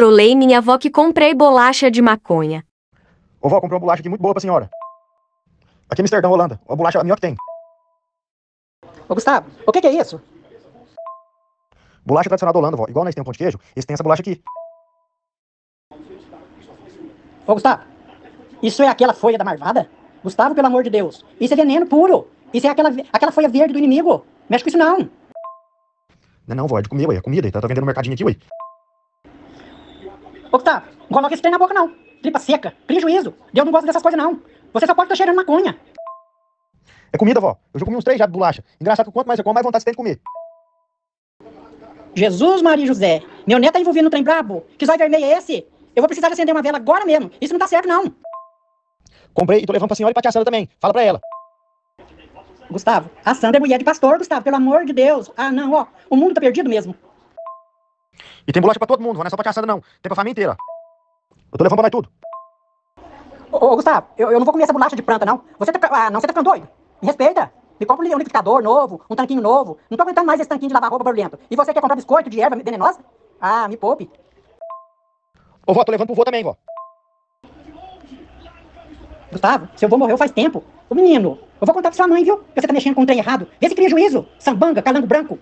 trolei minha avó que comprei bolacha de maconha. Ô, vó, comprei uma bolacha aqui muito boa pra senhora. Aqui em Amsterdã, Holanda. A bolacha é a melhor que tem. Ô, Gustavo, o que, que é isso? Bolacha tradicional da Holanda, vó. Igual nós temos pão de queijo, eles têm essa bolacha aqui. Ô, Gustavo, isso é aquela folha da marvada? Gustavo, pelo amor de Deus, isso é veneno puro. Isso é aquela, aquela folha verde do inimigo. Mexe com isso não. Não, não, vó, é de comer, ué. É comida. Tá, tá vendendo no mercadinho aqui, ué. Ô, Gustavo, não coloca esse trem na boca não. Tripa seca, cria juízo. Deus não gosta dessas coisas não. Você só pode estar cheirando maconha. É comida, vó. Eu já comi uns três já de bolacha. Engraçado que quanto mais eu como, mais vontade você tem de comer. Jesus, Maria José. Meu neto tá envolvido no trem brabo. Que zóio vermelho é esse? Eu vou precisar de acender uma vela agora mesmo. Isso não tá certo, não. Comprei e tô levando pra senhora e pra tia Sandra também. Fala pra ela. Gustavo, a Sandra é mulher de pastor, Gustavo, pelo amor de Deus. Ah, não, ó. O mundo tá perdido mesmo. E tem bolacha pra todo mundo. Não é só pra Sandra, não. Tem pra família inteira. Eu tô levando pra nós tudo. Ô, ô, Gustavo, eu, eu não vou comer essa bolacha de planta, não. Você tá, ah, não, você tá ficando doido. Me respeita. Me compra um liquidificador novo, um tanquinho novo. Não tô aguentando mais esse tanquinho de lavar roupa barulhento. E você quer comprar biscoito de erva venenosa? Ah, me poupe. Ô, vó, tô levando pro vô também, vó. Gustavo, seu avô morreu faz tempo. Ô menino, eu vou contar pra sua mãe, viu? Que você tá mexendo com um trem errado. Vê se cria juízo. Sambanga, calango branco.